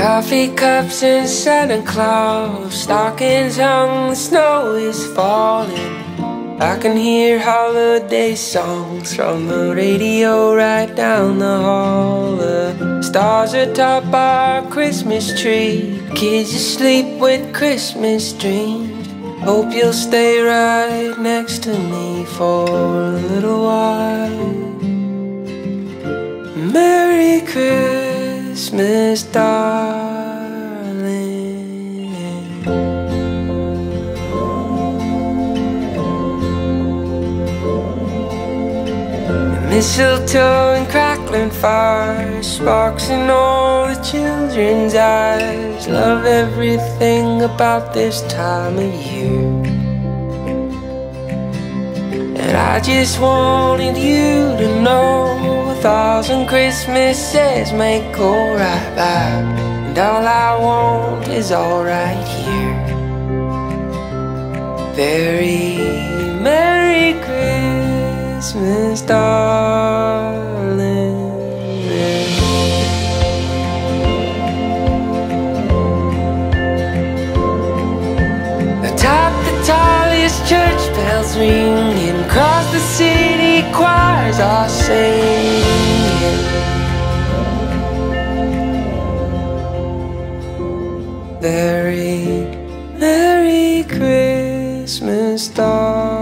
Coffee cups and Santa Claus, stockings hung, the snow is falling. I can hear holiday songs from the radio right down the hall. The stars atop our Christmas tree, kids asleep with Christmas dreams. Hope you'll stay right next to me for a little while. Christmas, darling. Mistletoe and crackling fire, sparks in all the children's eyes. Love everything about this time of year. And I just wanted you to know and Christmases may go right by And all I want is all right here. Very Merry Christmas, darling. Atop the tallest church bells ringing Across the city choirs are singing. Merry, Merry Christmas, darling.